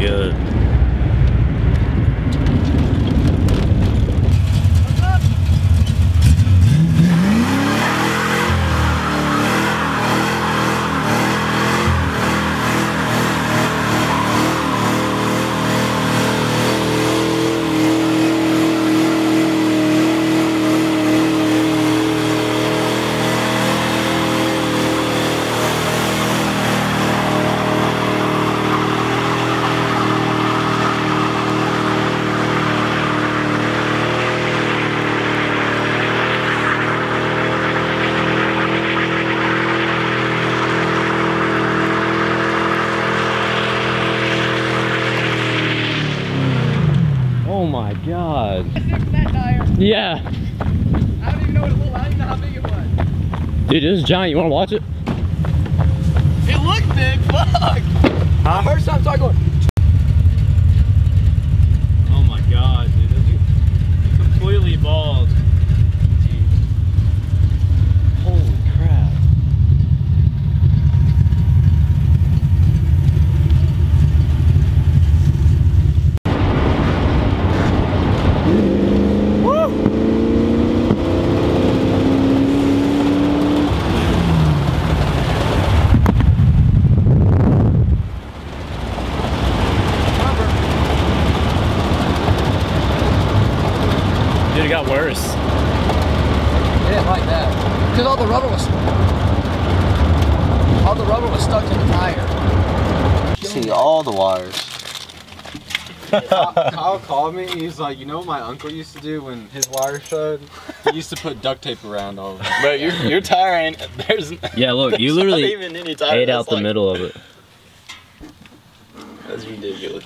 good. Oh my god. Yeah. I don't even know how big it was. Dude, this is giant. You want to watch it? Dude, it got worse. I didn't like that. Because all the rubber was all the rubber was stuck to the tire. See all the wires. Kyle called me. He's like, you know what my uncle used to do when his wire showed? He used to put duct tape around all of them. But your your tire ain't there's Yeah, look, you literally not even any tire. ate that's out the middle of it. That's ridiculous.